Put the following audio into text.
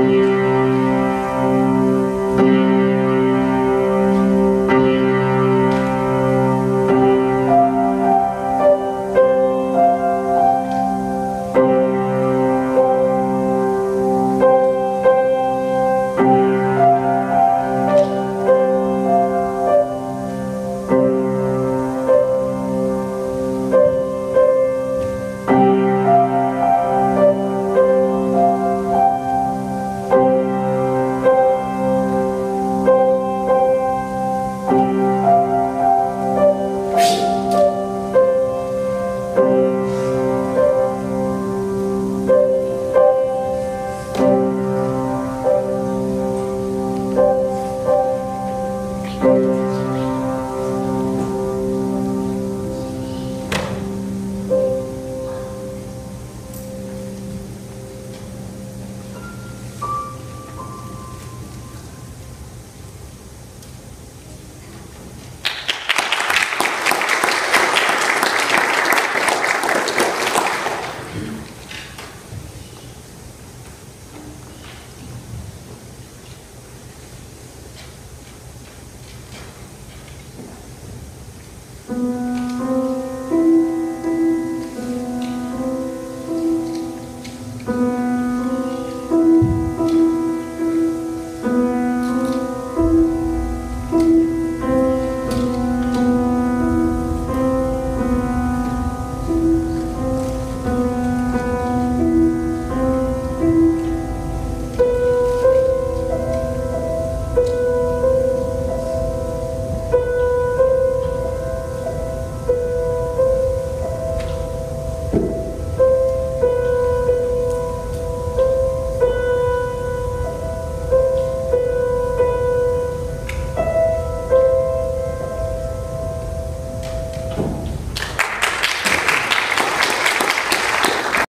Yeah. mm you.